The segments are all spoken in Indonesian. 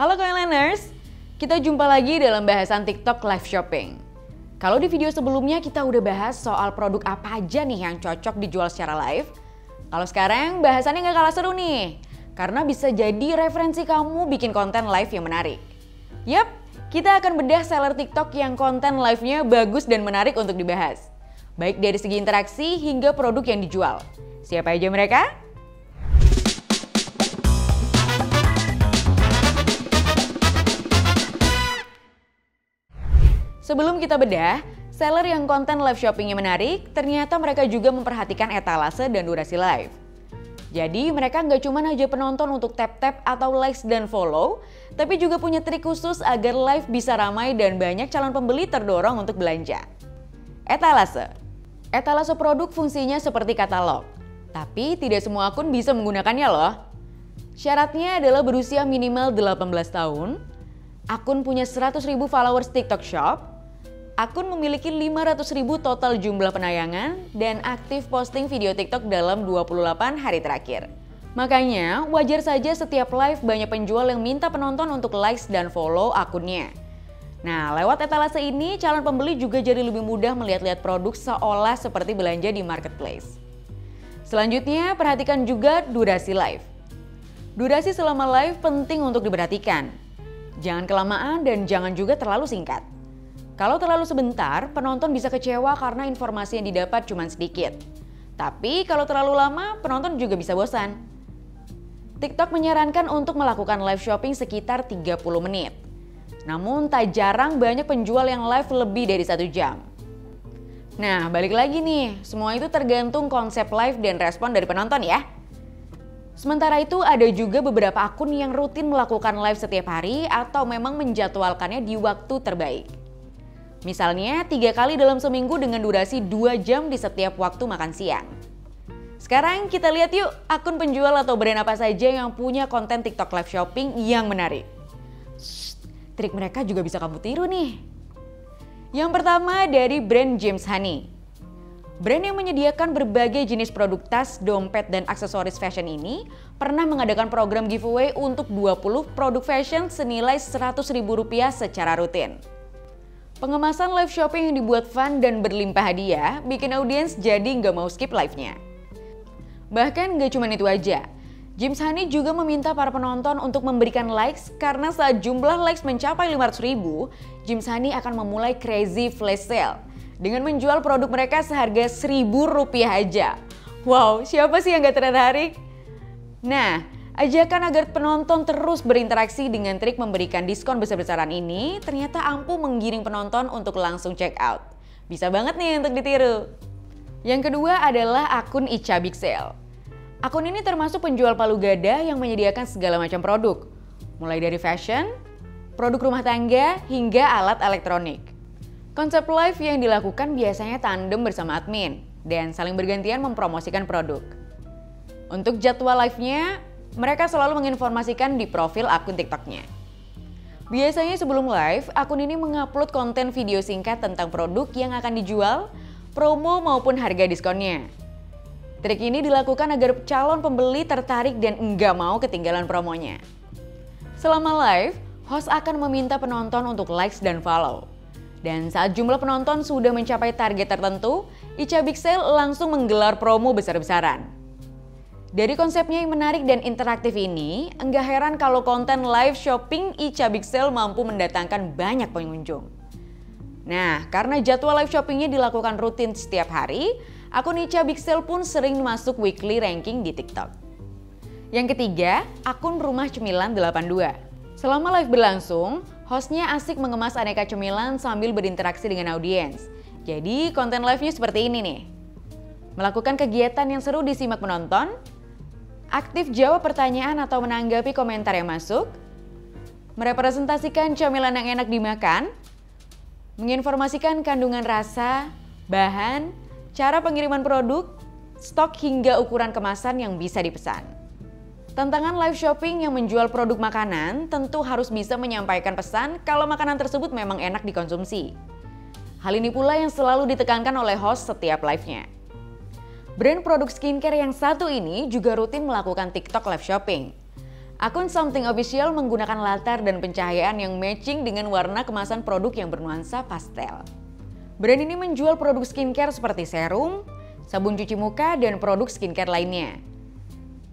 Halo Coinliners, kita jumpa lagi dalam bahasan TikTok live shopping. Kalau di video sebelumnya kita udah bahas soal produk apa aja nih yang cocok dijual secara live. Kalau sekarang bahasannya nggak kalah seru nih, karena bisa jadi referensi kamu bikin konten live yang menarik. Yap, kita akan bedah seller TikTok yang konten live-nya bagus dan menarik untuk dibahas. Baik dari segi interaksi hingga produk yang dijual. Siapa aja mereka? Sebelum kita bedah, seller yang konten live shoppingnya menarik, ternyata mereka juga memperhatikan etalase dan durasi live. Jadi mereka nggak cuma aja penonton untuk tap-tap atau likes dan follow, tapi juga punya trik khusus agar live bisa ramai dan banyak calon pembeli terdorong untuk belanja. Etalase Etalase produk fungsinya seperti katalog, tapi tidak semua akun bisa menggunakannya loh. Syaratnya adalah berusia minimal 18 tahun, akun punya 100.000 followers TikTok Shop, Akun memiliki 500 ribu total jumlah penayangan dan aktif posting video TikTok dalam 28 hari terakhir. Makanya, wajar saja setiap live banyak penjual yang minta penonton untuk likes dan follow akunnya. Nah, lewat etalase ini, calon pembeli juga jadi lebih mudah melihat-lihat produk seolah seperti belanja di marketplace. Selanjutnya, perhatikan juga durasi live. Durasi selama live penting untuk diperhatikan. Jangan kelamaan dan jangan juga terlalu singkat. Kalau terlalu sebentar, penonton bisa kecewa karena informasi yang didapat cuma sedikit. Tapi kalau terlalu lama, penonton juga bisa bosan. TikTok menyarankan untuk melakukan live shopping sekitar 30 menit. Namun tak jarang banyak penjual yang live lebih dari satu jam. Nah balik lagi nih, semua itu tergantung konsep live dan respon dari penonton ya. Sementara itu ada juga beberapa akun yang rutin melakukan live setiap hari atau memang menjadwalkannya di waktu terbaik. Misalnya tiga kali dalam seminggu dengan durasi 2 jam di setiap waktu makan siang. Sekarang kita lihat yuk akun penjual atau brand apa saja yang punya konten TikTok live shopping yang menarik. Shh, trik mereka juga bisa kamu tiru nih. Yang pertama dari brand James Honey. Brand yang menyediakan berbagai jenis produk tas, dompet, dan aksesoris fashion ini pernah mengadakan program giveaway untuk 20 produk fashion senilai Rp100.000 secara rutin. Pengemasan live shopping yang dibuat fun dan berlimpah hadiah bikin audiens jadi nggak mau skip live-nya. Bahkan nggak cuma itu aja, James Honey juga meminta para penonton untuk memberikan likes karena saat jumlah likes mencapai 500 ribu, James Honey akan memulai crazy flash sale dengan menjual produk mereka seharga seribu rupiah aja. Wow, siapa sih yang gak tertarik? Nah, Ajakan agar penonton terus berinteraksi dengan trik memberikan diskon besar-besaran ini ternyata ampuh menggiring penonton untuk langsung check out. Bisa banget nih untuk ditiru. Yang kedua adalah akun Ica Big Sale. Akun ini termasuk penjual palu gada yang menyediakan segala macam produk. Mulai dari fashion, produk rumah tangga, hingga alat elektronik. Konsep live yang dilakukan biasanya tandem bersama admin dan saling bergantian mempromosikan produk. Untuk jadwal live-nya, mereka selalu menginformasikan di profil akun TikToknya. Biasanya sebelum live, akun ini mengupload konten video singkat tentang produk yang akan dijual, promo maupun harga diskonnya. Trik ini dilakukan agar calon pembeli tertarik dan enggak mau ketinggalan promonya. Selama live, host akan meminta penonton untuk likes dan follow. Dan saat jumlah penonton sudah mencapai target tertentu, Ica Big Sale langsung menggelar promo besar-besaran. Dari konsepnya yang menarik dan interaktif ini, enggak heran kalau konten live shopping Ica Big Sale mampu mendatangkan banyak pengunjung. Nah, karena jadwal live shoppingnya dilakukan rutin setiap hari, akun Ica Big Sale pun sering masuk weekly ranking di TikTok. Yang ketiga, akun Rumah Cemilan 82. Selama live berlangsung, hostnya asik mengemas aneka cemilan sambil berinteraksi dengan audiens. Jadi konten live-nya seperti ini nih. Melakukan kegiatan yang seru disimak penonton, aktif jawab pertanyaan atau menanggapi komentar yang masuk, merepresentasikan camilan yang enak dimakan, menginformasikan kandungan rasa, bahan, cara pengiriman produk, stok hingga ukuran kemasan yang bisa dipesan. Tantangan live shopping yang menjual produk makanan tentu harus bisa menyampaikan pesan kalau makanan tersebut memang enak dikonsumsi. Hal ini pula yang selalu ditekankan oleh host setiap live-nya. Brand produk skincare yang satu ini juga rutin melakukan TikTok live shopping. Akun Something Official menggunakan latar dan pencahayaan yang matching dengan warna kemasan produk yang bernuansa pastel. Brand ini menjual produk skincare seperti serum, sabun cuci muka, dan produk skincare lainnya.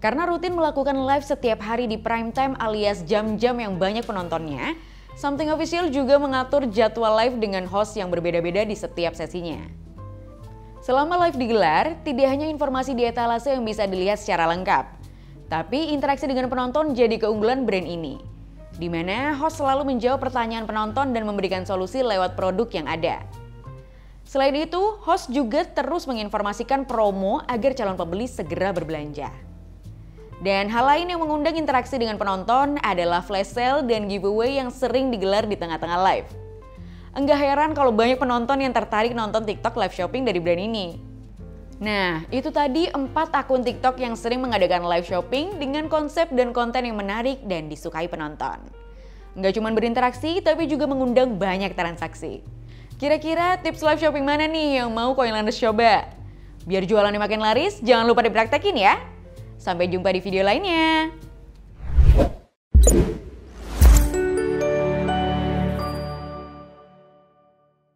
Karena rutin melakukan live setiap hari di prime time alias jam-jam yang banyak penontonnya, Something Official juga mengatur jadwal live dengan host yang berbeda-beda di setiap sesinya. Selama live digelar, tidak hanya informasi di etalase yang bisa dilihat secara lengkap, tapi interaksi dengan penonton jadi keunggulan brand ini, di mana host selalu menjawab pertanyaan penonton dan memberikan solusi lewat produk yang ada. Selain itu, host juga terus menginformasikan promo agar calon pembeli segera berbelanja. Dan hal lain yang mengundang interaksi dengan penonton adalah flash sale dan giveaway yang sering digelar di tengah-tengah live. Enggak heran kalau banyak penonton yang tertarik nonton TikTok live shopping dari brand ini. Nah, itu tadi empat akun TikTok yang sering mengadakan live shopping dengan konsep dan konten yang menarik dan disukai penonton. Nggak cuma berinteraksi, tapi juga mengundang banyak transaksi. Kira-kira tips live shopping mana nih yang mau Coinlanders coba? Biar jualannya makin laris, jangan lupa dipraktekin ya. Sampai jumpa di video lainnya.